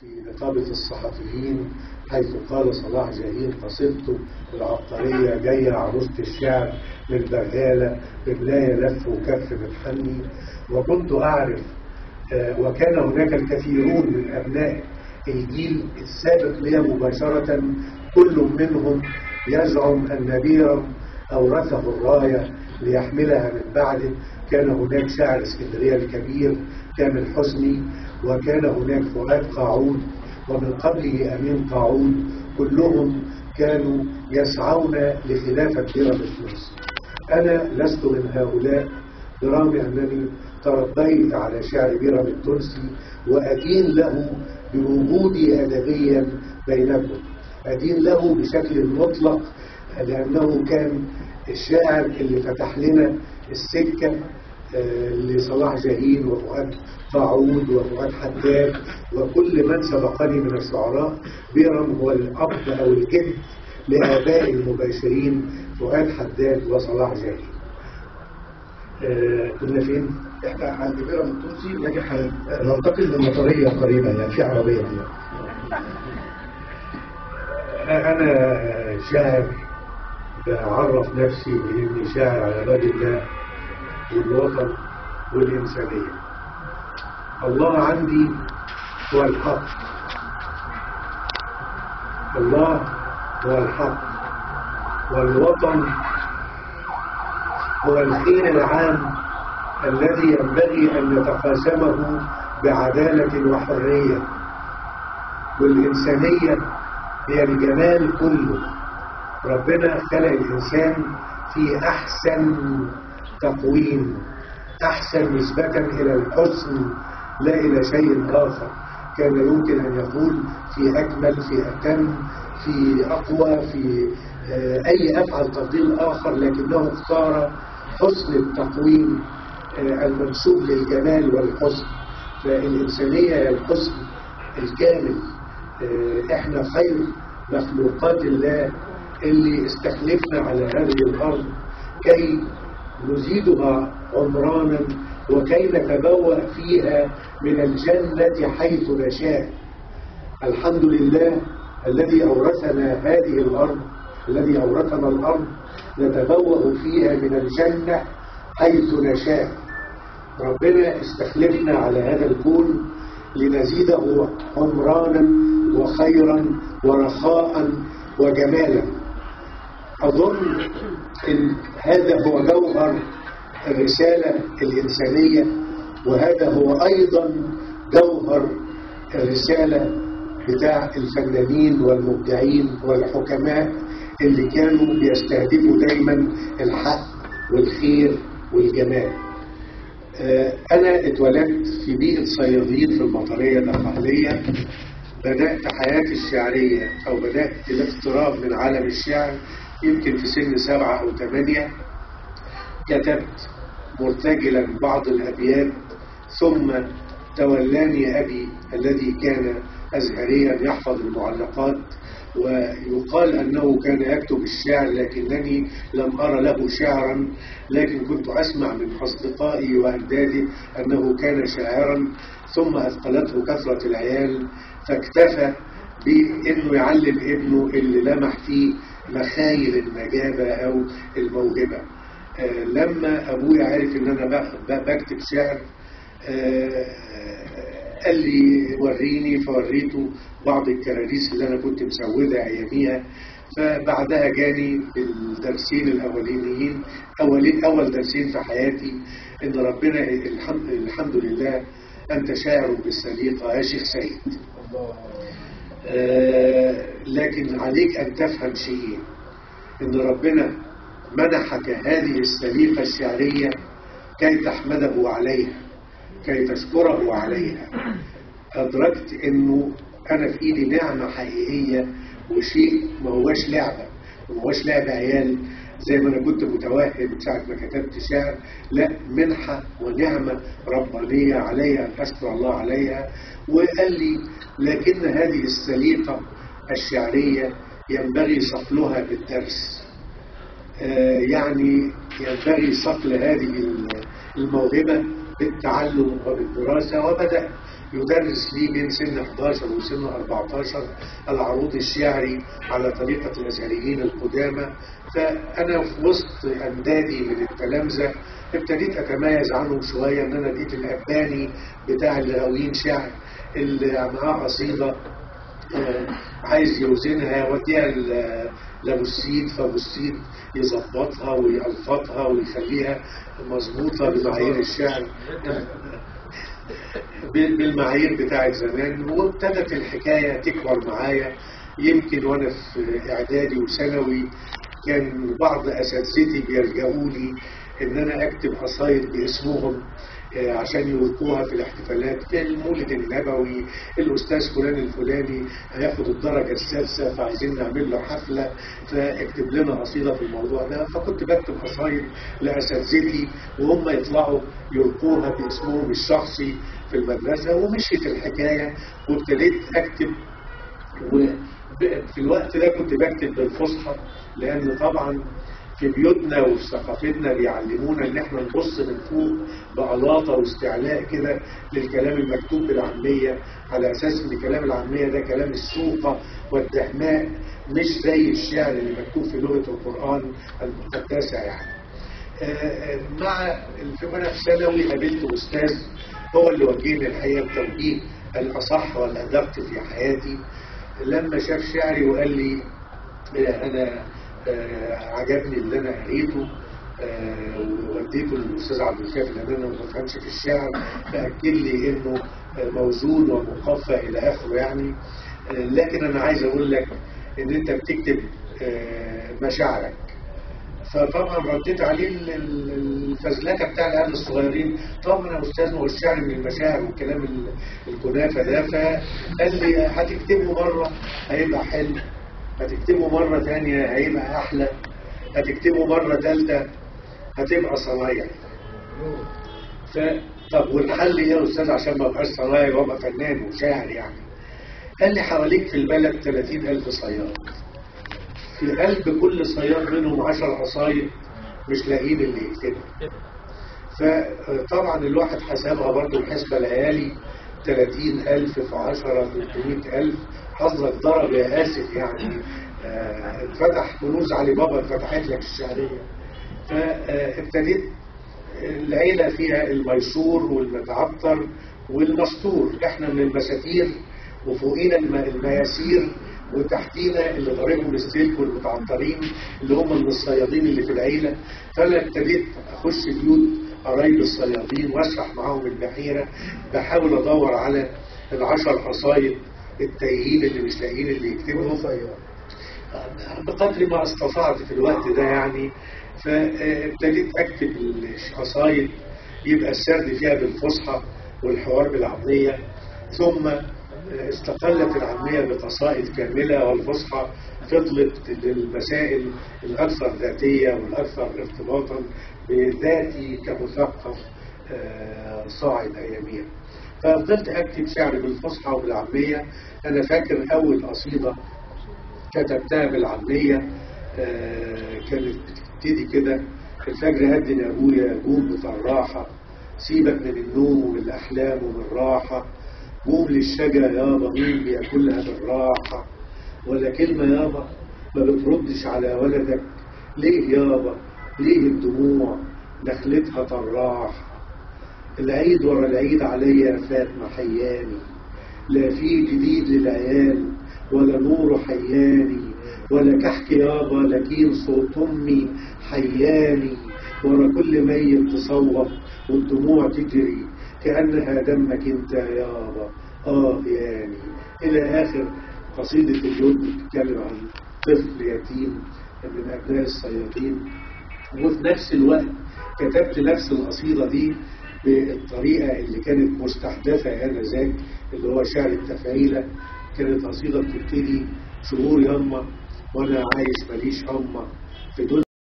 في نقابة الصحفيين حيث قال صلاح جاهين قصيدته العبقرية جاية عروسة الشعر من بغالة بملاية لف وكف متحني وكنت أعرف آه، وكان هناك الكثيرون من أبناء الجيل السابق لي مباشرة كل منهم يزعم أن بيرم أورثه الراية ليحملها من بعده. كان هناك شاعر اسكندرية الكبير كامل حسني وكان هناك فؤاد قاعود ومن قبله أمين قاعود كلهم كانوا يسعون لخلافة التونسي أنا لست من هؤلاء برغم أنني تربيت على شعر بيرم التونسي وأدين له بوجودي أدبيا بينكم. أدين له بشكل مطلق لأنه كان الشاعر اللي فتح لنا السكة آه، لصلاح جاهين وفؤاد قاعود وفؤاد حداد وكل من سبقني من الشعراء بيرم هو الأب أو الجد لآباء المباشرين فؤاد حداد وصلاح جاهين آه، كنا فين؟ إحنا عند بيرم التونسي لكن هننتقل للمطرية قريبا يعني في عربية هنا أنا شاعر بعرف نفسي شاعر على باب الله والوطن والإنسانية. الله عندي هو الحق. الله هو الحق. والوطن هو الخير العام الذي ينبغي أن نتقاسمه بعدالة وحرية. والإنسانية هي الجمال كله. ربنا خلق الإنسان في أحسن تقويم أحسن نسبة إلى الحسن لا إلى شيء آخر. كان يمكن أن يقول في أكمل في أتم في أقوى في آه، أي أفعل تفضيل آخر لكنه اختار حسن التقويم آه، المنسوب للجمال والحسن. فالإنسانية هي الحسن الكامل آه، إحنا خير مخلوقات الله. اللي استخلفنا على هذه الأرض كي نزيدها عمرانا وكي نتبوأ فيها من الجنة حيث نشاء. الحمد لله الذي أورثنا هذه الأرض الذي أورثنا الأرض نتبوأ فيها من الجنة حيث نشاء. ربنا استخلفنا على هذا الكون لنزيده عمرانا وخيرا ورخاء وجمالا. أظن إن هذا هو جوهر الرسالة الإنسانية وهذا هو أيضا جوهر الرسالة بتاع الفنانين والمبدعين والحكماء اللي كانوا بيستهدفوا دايما الحق والخير والجمال. آه، أنا اتولدت في بيئة صيادين في المطرية الأقالية بدأت حياتي الشعرية أو بدأت الاقتراب من عالم الشعر يمكن في سن سبعة أو ثمانية كتبت مرتجلا بعض الأبيات ثم تولاني أبي الذي كان أزهريا يحفظ المعلقات ويقال أنه كان يكتب الشعر لكنني لم أرى له شعرا لكن كنت أسمع من أصدقائي وأجدادي أنه كان شاعرا ثم أثقلته كثرة العيال فاكتفى بأنه يعلم ابنه اللي لمح فيه مخايل النجابة أو الموهبة. آه، لما أبويا عرف إن أنا بكتب شعر آه، قال لي وريني فوريته بعض الكراريس اللي أنا كنت مسودها أياميها. فبعدها جاني الدرسين الأولانيين أولين أول درسين في حياتي إن ربنا الحمد, الحمد لله أنت شاعر بالسليقة يا شيخ سيد لكن عليك أن تفهم شيء إن ربنا منحك هذه السليقة الشعرية كي تحمده عليها كي تشكره عليها. أدركت إنه أنا في إيدي نعمة حقيقية وشيء ما هواش لعبة ما هواش لعبة عيال. زي ما أنا كنت متوهم ساعة ما كتبت شعر لا منحة ونعمة. ربانية علي أن أشكر الله عليها. وقال لي لكن هذه السليقة الشعرية ينبغي صقلها بالدرس. آه، يعني ينبغي صقل هذه الموهبة بالتعلم وبالدراسة. وبدأت يدرس لي بين سن 11 وسن 14 العروض الشعري على طريقة الأزهريين القدامى. فأنا في وسط أمدادي من التلامذة ابتديت أتميز عنهم شوية إن أنا لقيت الأباني بتاع اللي غاويين شعر اللي معاه قصيدة آه، عايز يوزنها وديها لابو السيد فابو السيد يظبطها ويألفطها ويخليها مظبوطة بمعايير الشعر بال- بالمعايير بتاعت زمان. وابتدت الحكاية تكبر معايا. يمكن وأنا في إعدادي وثانوي كان بعض أساتذتي بيلجأوا لي إن أنا أكتب قصايد باسمهم. عشان يلقوها في الاحتفالات. المولد النبوي الأستاذ فلان الفلاني هياخد الدرجة السادسة فعايزين نعمل له حفلة فاكتب لنا قصيده في الموضوع ده. فكنت بكتب قصايد لأساتذتي وهم يطلعوا يلقوها باسمهم الشخصي في المدرسة. ومشيت الحكاية وابتديت أكتب. وفي الوقت ده كنت بكتب بالفصحى لأن طبعا في بيوتنا وفي ثقافتنا بيعلمونا إن إحنا نبص من فوق بألاطة واستعلاء كده للكلام المكتوب بالعامية على أساس إن كلام العامية ده كلام السوقة والدهماء مش زي الشعر اللي مكتوب في لغة القرآن المقدسة يعني. آه، آه، مع وأنا في ثانوي قابلت أستاذ هو اللي وجهني الحقيقة بتوجيه الأصح والأدق في حياتي لما شاف شعري وقال لي آه، أنا عجبني اللي أنا قريته آه، ووديته للأستاذ عبد الكافي لأن أنا ما بفهمش في الشعر فأكد لي إنه آه، موزون ومقفى إلى آخره يعني. آه، لكن أنا عايز أقول لك إن أنت بتكتب آه، مشاعرك. فطبعا رديت عليه ال- ال- الفزلكة بتاع العيال الصغيرين. طبعا يا أستاذ هو الشعر من المشاعر والكلام ال- الكنافة ده فقال لي هتكتبه مرة هيبقى حلو. هتكتبه مرة ثانية هيبقى أحلى. هتكتبه مرة ثالثه هتبقى صنايعي ف طب والحل إيه يا أستاذ؟ عشان ما ابقاش صنايعي وأبقى فنان وشاعر يعني. قال لي حواليك في البلد 30000 صياد. في قلب كل صياد منهم 10 قصايد مش لاقيين اللي يكتبها فطبعا الواحد حسبها برضه بحسبة ليالي 30000 في 10 300000 حظك ضرب يا آسف يعني آه، اتفتح كنوز علي بابا اتفتحت لك الشعرية. فابتديت العيلة فيها الميسور والمتعطر والمستور. إحنا من المساتير وفوقينا الم- المياسير وتحتينا اللي ضاربهم السلك والمتعطرين اللي هم من الصيادين اللي في العيلة. فأنا ابتديت أخش بيوت قرايب الصيادين وأسرح معاهم البحيرة. بحاول أدور على العشر قصايد التايهين اللي مش لاقيين اللي يكتبهم بقدر ما استطعت في الوقت ده يعني فابتديت أكتب القصايد يبقى السرد فيها بالفصحى والحوار بالعامية ثم استقلت العامية بقصائد كاملة والفصحى فضلت للمسائل الأكثر ذاتية والأكثر ارتباطا بذاتي كمثقف آه، صاعد أياميها ففضلت أكتب شعر بالفصحى وبالعامية. أنا فاكر أول قصيدة كتبتها بالعامية آه، كانت بتبتدي كده. الفجر هدن يا أبويا قوم بطراحة سيبك من النوم ومن الأحلام ومن الراحة قوم للشجرة يابا مين بياكلها بالراحة. ولا كلمة يابا ما بتردش على ولدك. ليه يابا؟ ليه الدموع دخلتها طراحة؟ العيد ورا العيد عليا فاتمة حياني لا في جديد للعيال ولا نور حياني ولا كحك يابا لكن صوت أمي حياني. ورا كل ميت تصوت والدموع تجري كأنها دمك انت يابا آه يعني إلى آخر قصيدة اليوم بتتكلم عن طفل يتيم من ابناء الصيادين. وفي نفس الوقت كتبت نفس القصيدة دي بالطريقة اللي كانت مستحدثة آنذاك اللي هو شعر التفعيلة كانت قصيدة بتبتدي شهور يما وأنا عايش ماليش أمة في دنيا